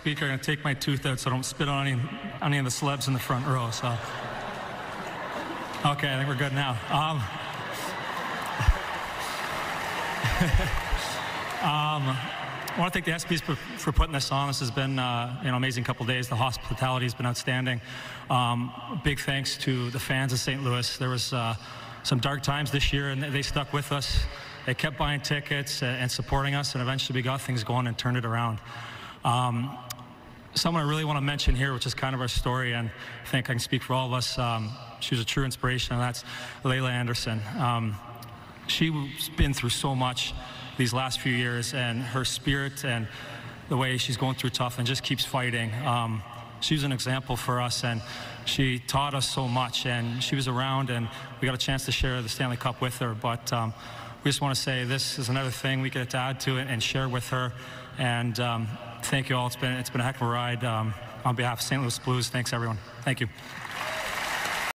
speaker. I'm to take my tooth out so I don't spit on any, any of the celebs in the front row. So, okay, I think we're good now. Um, um, I want to thank the ESPYS for, for putting this on. This has been uh, an amazing couple days. The hospitality has been outstanding. Um, big thanks to the fans of St. Louis. There was uh, some dark times this year, and they stuck with us. They kept buying tickets and supporting us, and eventually we got things going and turned it around. Um, someone I really want to mention here, which is kind of our story, and I think I can speak for all of us. Um, she was a true inspiration, and that's Laila Anderson. Um, she's been through so much these last few years, and her spirit and the way she's going through tough and just keeps fighting. Um, she was an example for us, and she taught us so much. And she was around, and we got a chance to share the Stanley Cup with her. But um, we just want to say this is another thing we get to add to it and share with her. And um, thank you all. It's been it's been a heck of a ride. Um, on behalf of St. Louis Blues, thanks everyone. Thank you.